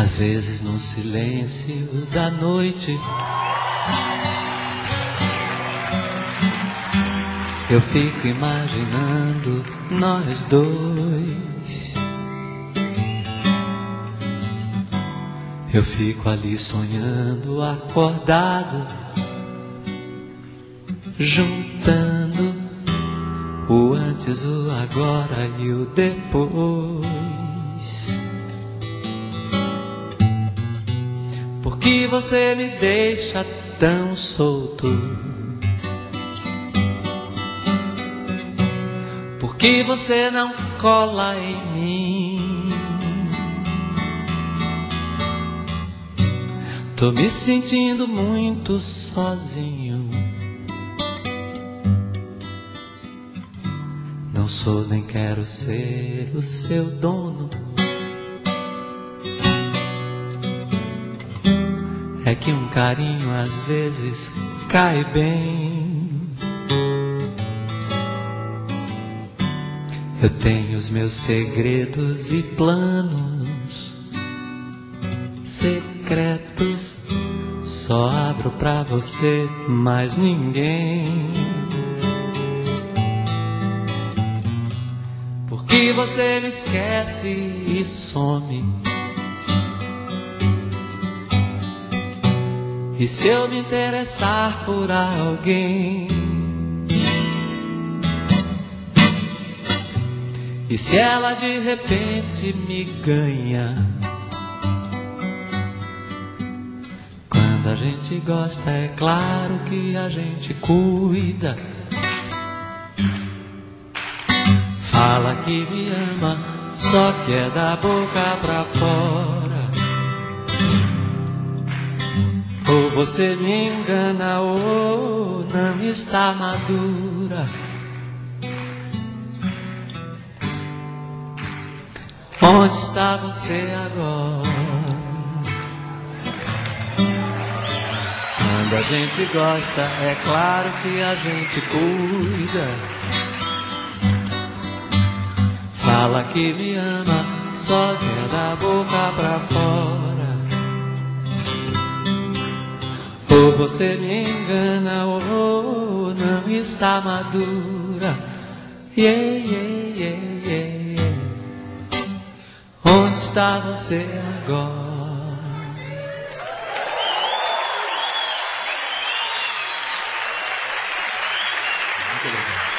Às vezes no silêncio da noite Eu fico imaginando nós dois. Eu fico ali sonhando, acordado, juntando o antes, o agora e o depois. Que você me deixa tão solto? que você não cola em mim. Tô me sentindo muito sozinho. Não sou nem quero ser o seu dono. É que um carinho às vezes cai bem. Eu tenho os meus segredos e planos secretos. Só abro pra você, mais ninguém. Porque você me esquece e some. E se eu me interessar por alguém? E se ela de repente me ganha? Quando a gente gosta, é claro que a gente cuida. Fala que me ama, só que é da boca pra fora. Você me engana, ou não está madura. Onde está você agora? Quando a gente gosta, é claro que a gente cuida. Fala que me ama, só quer da boca pra fora. Você me engana, ou não está madura. Yeah, yeah, yeah, yeah. Onde está você agora? Muito.